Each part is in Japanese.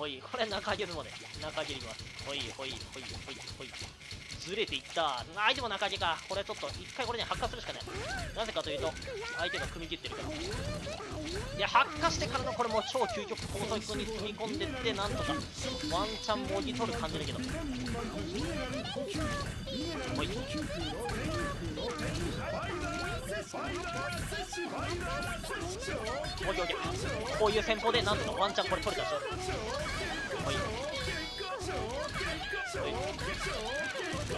ほいこれ中上げるので中上げります。ほいほいほいほいほい。ずれていった。相手も中上げか。これちょっと一回これね発火するしかない。なぜかというと相手が組み切ってるから。いや発火してからのこれも超究極高速に踏み込んでってなんとかワンチャンもぎ取る感じだけど。ほい。オッケーこういう戦法でなんとかワンチャンこれ取れたでしょほい。い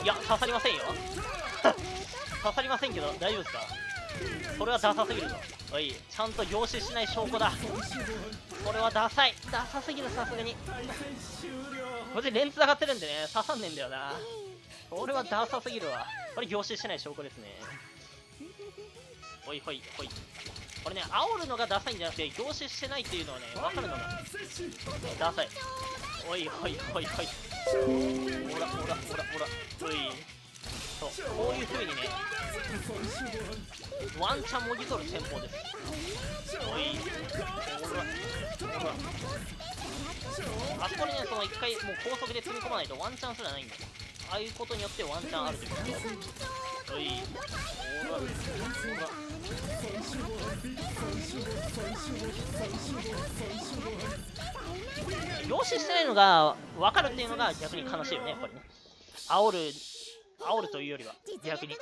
いや刺さりませんよ。刺さりませんけど大丈夫ですか？それはダサすぎるぞ。おい。ちゃんと凝視しない証拠だ。これはダサい。ダサすぎるさすがに。これでレンズ上がってるんでね刺さんねえんだよな。これはダサすぎるわ。これ凝視してない証拠ですね。ほいほいほい。これね煽るのがダサいんじゃなくて凝視してないっていうのはね分かるのがダサい。おいほいほいほい。ほらほらほらほら。おい。そう。こういう風にねワンチャンもぎ取る戦法です。おい。ほらほら。あそこにねその一回もう高速で積み込まないとワンチャンすらないんだよ。ああいうことによってワンチャンあるという。ことおい。ほらほら。凝視してないのが分かるっていうのが逆に悲しいよねやっぱりね。煽る煽るというよりは。逆に。